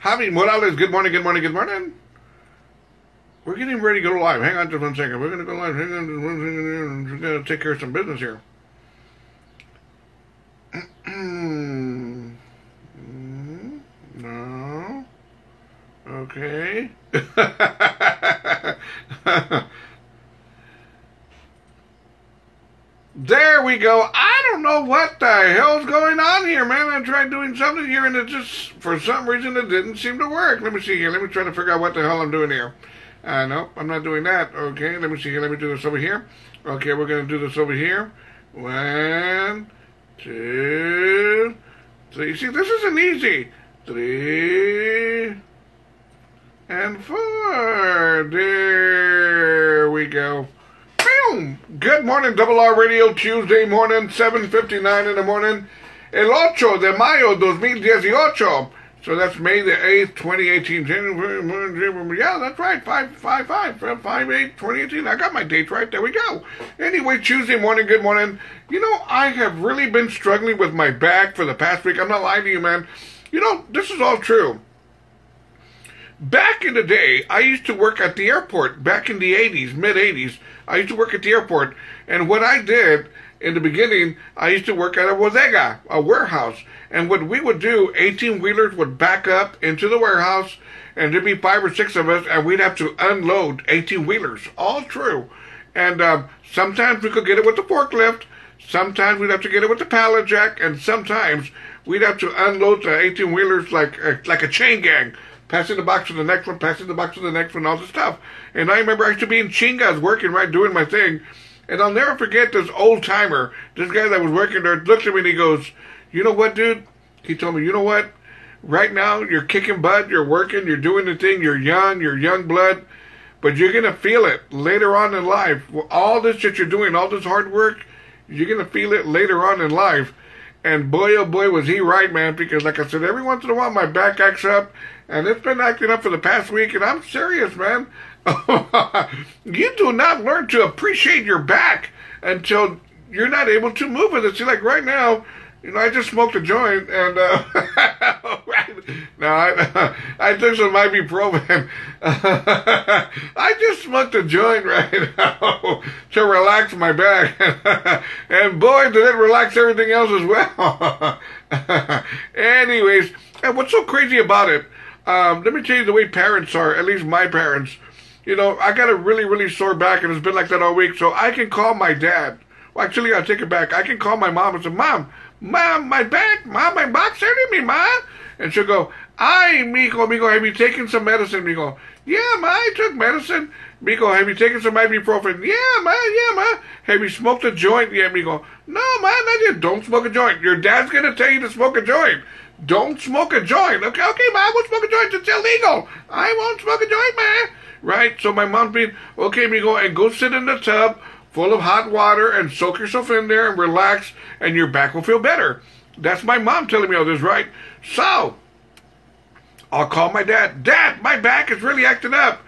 Javi Morales, good morning, good morning, good morning. We're getting ready to go live. Hang on just one second. We're going to go live. Hang on just one second. We're going to take care of some business here. no. Okay. there we go. I don't know what the hell's going on here, man. I tried doing something here and it just, for some reason, it didn't seem to work. Let me see here. Let me try to figure out what the hell I'm doing here. Uh, no, I'm not doing that. Okay, let me see here. Let me do this over here. Okay, we're going to do this over here. One, two, three. See, this isn't easy. Three, and four. There we go. Boom. Good morning, Double R Radio, Tuesday morning, 7.59 in the morning. El ocho de mayo 2018. So that's May the 8th, 2018. January, yeah, that's right. 5 5 5 5 8 2018. I got my dates right. There we go. Anyway, Tuesday morning, good morning. You know, I have really been struggling with my back for the past week. I'm not lying to you, man. You know, this is all true. Back in the day, I used to work at the airport back in the 80s, mid 80s. I used to work at the airport, and what I did in the beginning, I used to work at a bodega, a warehouse. And what we would do, 18 wheelers would back up into the warehouse, and there'd be five or six of us, and we'd have to unload 18 wheelers. All true. And um, sometimes we could get it with the forklift, sometimes we'd have to get it with the pallet jack, and sometimes we'd have to unload the 18 wheelers like, uh, like a chain gang passing the box to the next one, passing the box to the next one, all this stuff. And I remember I used to be in Chingas working, right, doing my thing. And I'll never forget this old timer, this guy that was working there, looked at me and he goes, You know what, dude? He told me, You know what? Right now, you're kicking butt, you're working, you're doing the thing, you're young, you're young blood, but you're going to feel it later on in life. All this that you're doing, all this hard work, you're going to feel it later on in life. And boy, oh boy, was he right, man, because like I said, every once in a while my back acts up, and it's been acting up for the past week, and I'm serious, man. you do not learn to appreciate your back until you're not able to move with it. See, like right now, you know, I just smoked a joint, and uh, now I, I took some ibuprofen. I just smoked a joint right now to relax my back, and boy, did it relax everything else as well. Anyways, and what's so crazy about it? Um, let me tell you the way parents are, at least my parents. You know, I got a really, really sore back, and it's been like that all week. So I can call my dad. Well, actually, I'll take it back. I can call my mom and say, Mom, Mom, my back, Mom, my back's hurting me, Ma. And she'll go, Ay, mijo, mijo, have you taken some medicine? Mijo, yeah, Ma, I took medicine. Mijo, have you taken some ibuprofen? Yeah, Ma, yeah, Ma. Have you smoked a joint yet, Mijo? No, Ma, not yet. Don't smoke a joint. Your dad's going to tell you to smoke a joint. Don't smoke a joint. Okay, okay, Ma, I won't smoke a joint. It's illegal. I won't smoke a joint, Ma right? So my mom's being, okay, me go and go sit in the tub full of hot water and soak yourself in there and relax and your back will feel better. That's my mom telling me all this, right? So, I'll call my dad. Dad, my back is really acting up.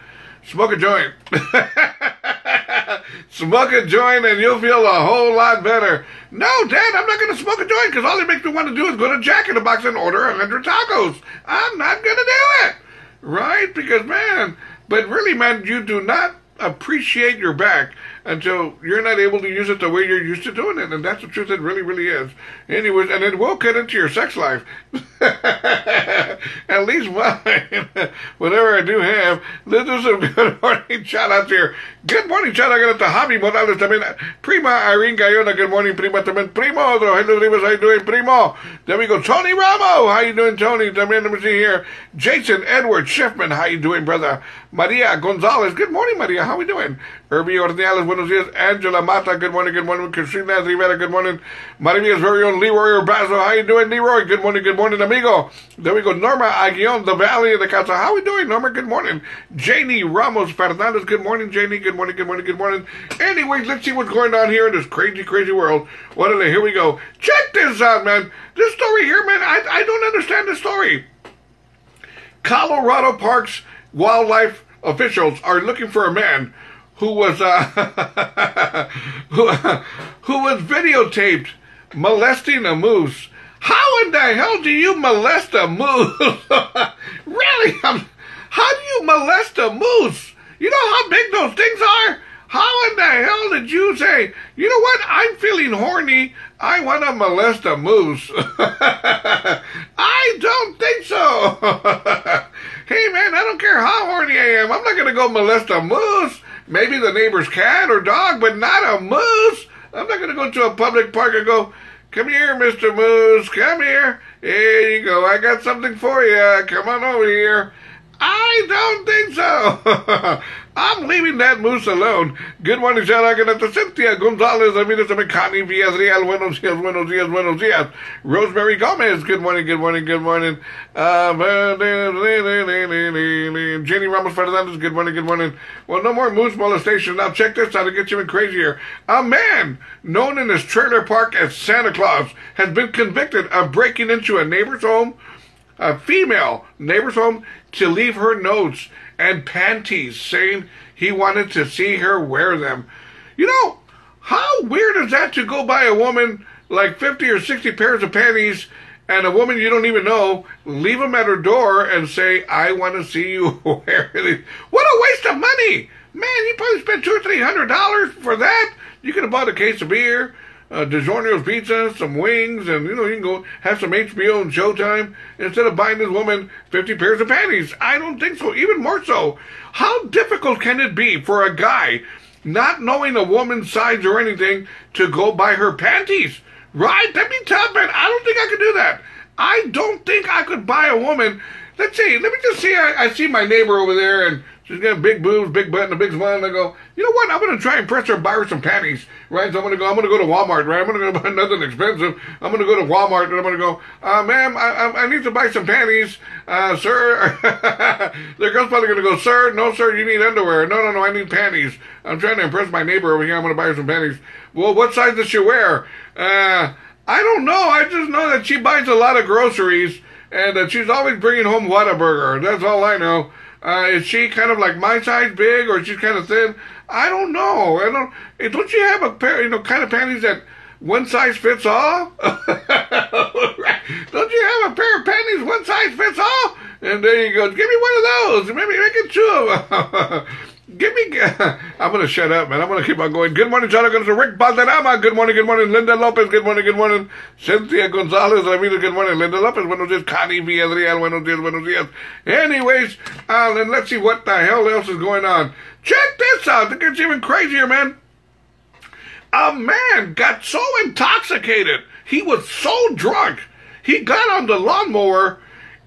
Smoke a joint. smoke a joint and you'll feel a whole lot better. No, Dad, I'm not going to smoke a joint because all it makes me want to do is go to Jack in the Box and order a hundred tacos. I'm not going to do it. Right? Because, man, but really, man, you do not appreciate your back until you're not able to use it the way you're used to doing it. And that's the truth it really, really is. Anyways, and it will cut into your sex life. At least mine. Whatever I do have. Let's do some good morning shout outs here. Good morning shout out to Javi Morales también. Prima Irene Gayona. Good morning, Prima también. Primo. Hello, Rivas. How you doing, Primo? Then we go, Tony Ramo. How you doing, Tony? También, let me see here. Jason Edward Schiffman. How you doing, brother? Maria Gonzalez. Good morning, Maria. How we doing? Irby Ornelas. Buenos dias. Angela Mata. Good morning, good morning. Christina Rivera. Good morning. Maria's very own Leroy Urbazo. How you doing, Leroy? Good morning, good morning, amigo. Then we go, Norma Aguillon, the Valley of the Casa. How we doing, Norma? Good morning. Janie Ramos Fernandez. Good morning, Janie. Good morning, good morning, good morning. Anyways, let's see what's going on here in this crazy, crazy world. What they? Here we go. Check this out, man. This story here, man, I, I don't understand the story. Colorado Parks wildlife officials are looking for a man who was uh, who, who was videotaped molesting a moose. How in the hell do you molest a moose? really? I'm, how do you molest a moose? You know how big those things are? How in the hell did you say, you know what, I'm feeling horny, I want to molest a moose? I don't think so. hey man, I don't care how horny I am, I'm not going to go molest a moose. Maybe the neighbor's cat or dog, but not a moose. I'm not going to go to a public park and go, come here, Mr. Moose, come here. Here you go, I got something for you. Come on over here. I don't think so. I'm leaving that moose alone. Good morning, out to Cynthia Gonzalez, Amina Samicani, Villas buenos dias, buenos dias, buenos dias. Rosemary Gomez, good morning, good morning, good morning. Jenny Ramos Fernandez, good morning, good morning. Well, no more moose molestation. Now check this out to get you even crazier. A man known in his trailer park as Santa Claus has been convicted of breaking into a neighbor's home a female neighbor's home to leave her notes and panties saying he wanted to see her wear them. You know, how weird is that to go buy a woman like 50 or 60 pairs of panties and a woman you don't even know, leave them at her door and say, I want to see you wear these. What a waste of money! Man, you probably spent two or three hundred dollars for that. You could have bought a case of beer, uh, DiGiorno's pizza, some wings, and you know you can go have some HBO and Showtime instead of buying this woman fifty pairs of panties. I don't think so. Even more so, how difficult can it be for a guy not knowing a woman's size or anything to go buy her panties? Right? That'd be tough, man. I don't think I could do that. I don't think I could buy a woman. Let's see. Let me just see. I, I see my neighbor over there and She's got big boobs, big butt, and a big smile. And I go, you know what? I'm going to try and press her, buy her some panties, right? So I'm to go. I'm to go to Walmart, right? I'm to go buy nothing expensive. I'm going to go to Walmart and I'm to go, uh, ma'am, I, I, I need to buy some panties, uh, sir. the girl's probably going to go, sir, no, sir, you need underwear. No, no, no, I need panties. I'm trying to impress my neighbor over here. I'm to buy her some panties. Well, what size does she wear? Uh, I don't know. I just know that she buys a lot of groceries and that she's always bringing home Whataburger. That's all I know. Uh, is she kind of like my size big or is she kind of thin? I don't know. I don't. Eh, don't you have a pair, you know, kind of panties that one size fits all? don't you have a pair of panties one size fits all? And there you go. Give me one of those. Maybe make it two of them. Give me. I'm going to shut up, man. I'm going to keep on going. Good morning, John. Good morning, Rick Balderrama. Good morning. Good morning, Linda Lopez. Good morning. Good morning, Cynthia Gonzalez. Ramiro. Good morning, Linda Lopez. Buenos dias, Connie Villarreal. Buenos dias. Buenos dias. Anyways, uh, then let's see what the hell else is going on. Check this out. It gets even crazier, man. A man got so intoxicated. He was so drunk. He got on the lawnmower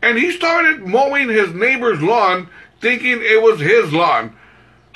and he started mowing his neighbor's lawn thinking it was his lawn.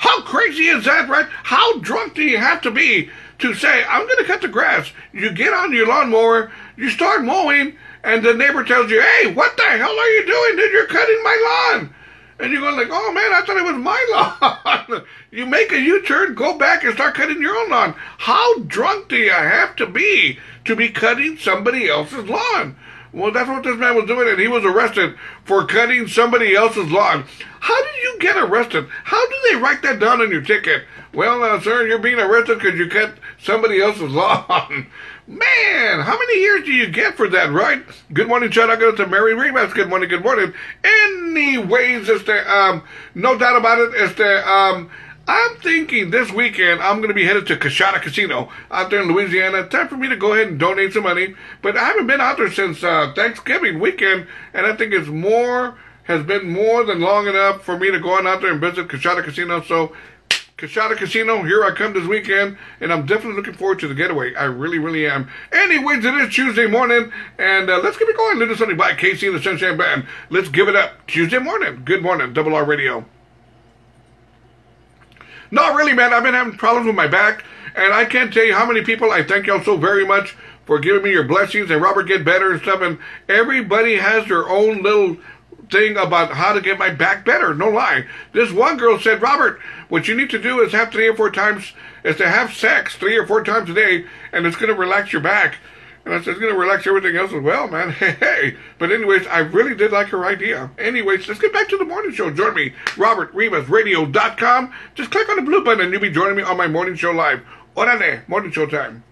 How crazy is that, right? How drunk do you have to be to say, I'm going to cut the grass? You get on your lawnmower, you start mowing, and the neighbor tells you, hey, what the hell are you doing, dude? You're cutting my lawn. And you're going like, oh man, I thought it was my lawn. you make a U-turn, go back and start cutting your own lawn. How drunk do you have to be to be cutting somebody else's lawn? Well, that's what this man was doing, and he was arrested for cutting somebody else's lawn. How did you get arrested? How do they write that down on your ticket? Well, uh, sir, you're being arrested because you cut somebody else's lawn. Man, how many years do you get for that, right? Good morning, Chad. I out to Mary Rivas. Good morning, good morning. Anyways, it's the, um, no doubt about it, it's the, um, I'm thinking this weekend I'm going to be headed to Coushatta Casino out there in Louisiana. Time for me to go ahead and donate some money. But I haven't been out there since uh, Thanksgiving weekend, and I think it's more has been more than long enough for me to go on out there and visit Coushatta Casino. So Coushatta Casino, here I come this weekend, and I'm definitely looking forward to the getaway. I really, really am. Anyways, it is Tuesday morning, and uh, let's keep it going. Little something by KC and the Sunshine Band. Let's give it up. Tuesday morning. Good morning, Double R Radio. Not really, man. I've been having problems with my back, and I can't tell you how many people I thank y'all so very much for giving me your blessings and Robert get better and stuff. And everybody has their own little thing about how to get my back better. No lie. This one girl said, Robert, what you need to do is have three or four times, is to have sex three or four times a day, and it's going to relax your back. And I said, it's going to relax everything else as well, man. Hey, hey. But anyways, I really did like her idea. Anyways, let's get back to the morning show. Join me, RobertRivasRadio.com. Just click on the blue button and you'll be joining me on my morning show live. Orale, morning show time.